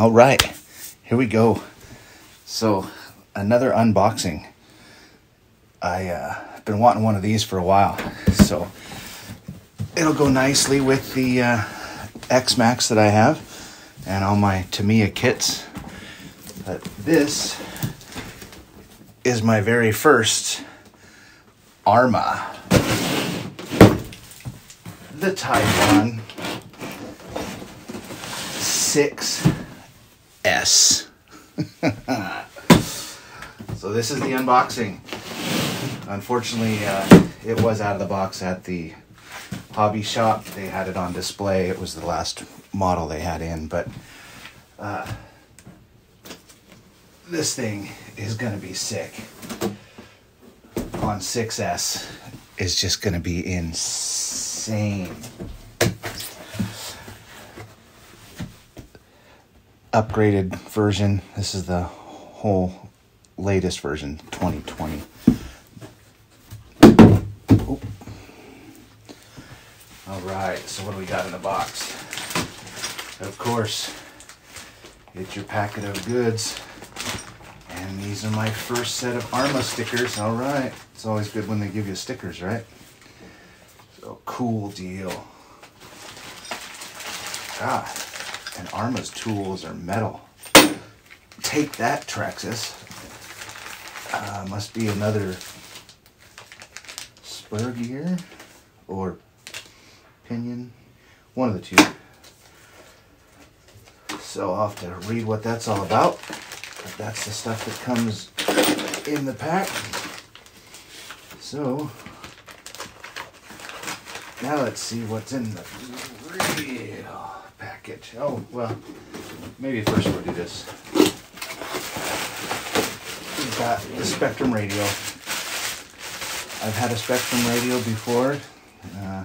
All right, here we go. So, another unboxing. I uh, been wanting one of these for a while, so it'll go nicely with the uh, X-Maxx that I have and all my Tamiya kits. But this is my very first Arrma, the Typhon 6S. so this is the unboxing. Unfortunately, uh, it was out of the box at the hobby shop. They had it on display. It was the last model they had in, but uh, this thing is going to be sick. On 6S is just going to be insane. Upgraded version. This is the whole latest version, 2020. All right, so what do we got in the box? Of course, it's your packet of goods. And these are my first set of Arrma stickers. All right, it's always good when they give you stickers, right? So cool deal. God, and Arrma's tools are metal. Take that, Traxxas. Uh, must be another spur gear or pinion, one of the two. So I'll have to read what that's all about. But that's the stuff that comes in the pack. So now let's see what's in the real Oh, well, maybe first we'll do this. We've got the Spektrum radio. I've had a Spektrum radio before. Uh,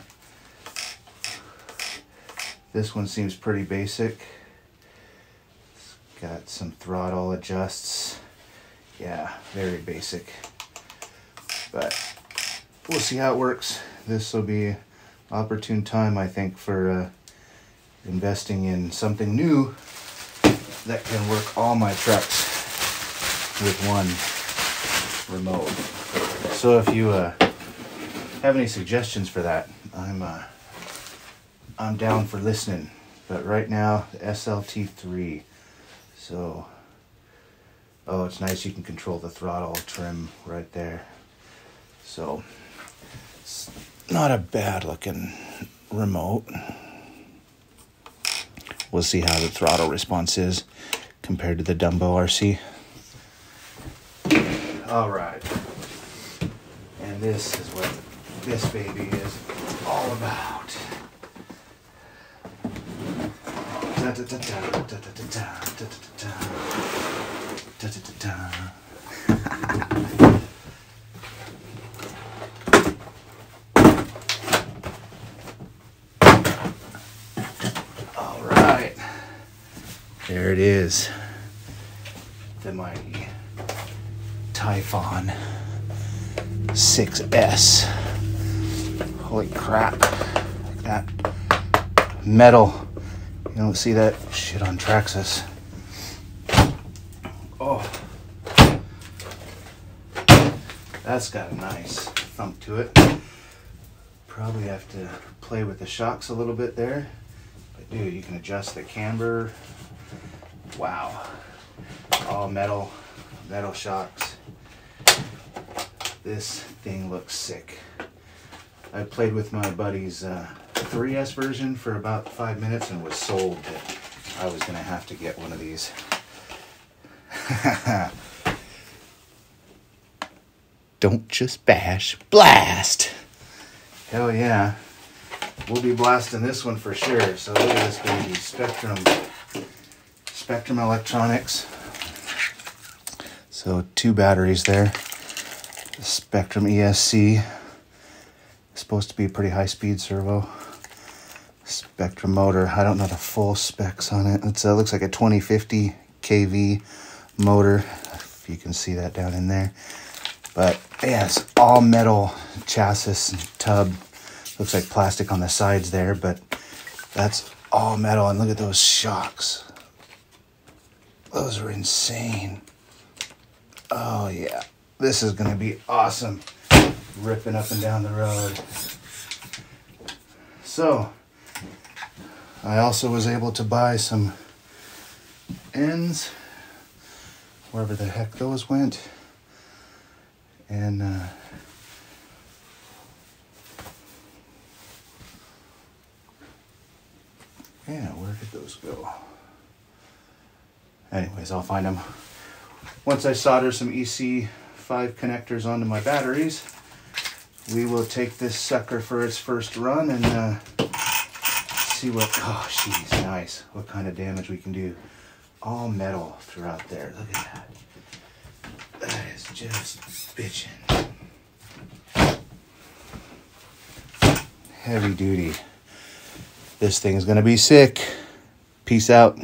this one seems pretty basic. It's got some throttle adjusts. Yeah, very basic. But we'll see how it works. This will be opportune time, I think, for uh, investing in something new that can work all my trucks with one remote. So if you uh, have any suggestions for that, I'm uh, I'm down for listening. But right now, the SLT3. So, oh, it's nice. You can control the throttle trim right there. So, it's not a bad looking remote. We'll see how the throttle response is compared to the Dumbo RC. All right. And this is what this baby is all about. All right. There it is. The mighty Typhon 6S. Holy crap. That metal. You don't see that shit on Traxxas. Oh. That's got a nice thump to it. Probably have to play with the shocks a little bit there. But dude, you can adjust the camber. Wow. All metal, metal shocks. This thing looks sick. I played with my buddy's uh, 3S version for about five minutes and was sold that I was gonna have to get one of these. Don't just bash, blast! Hell yeah. We'll be blasting this one for sure. So look at this baby, Spektrum, Spektrum Electronics. So two batteries there. The Spektrum ESC. Supposed to be a pretty high speed servo. Spektrum motor. I don't know the full specs on it. It uh, looks like a 2050 kV motor. If you can see that down in there. But yeah, it's all metal chassis and tub. Looks like plastic on the sides there, but that's all metal. And look at those shocks. Those are insane. Oh yeah, this is gonna be awesome. Ripping up and down the road. So, I also was able to buy some ends, wherever the heck those went. And uh, yeah, where did those go? Anyways, I'll find them. Once I solder some EC5 connectors onto my batteries, we will take this sucker for its first run and uh, see what, oh she's nice, what kind of damage we can do. All metal throughout there, look at that. That is just bitching. Heavy duty. This thing's gonna be sick. Peace out.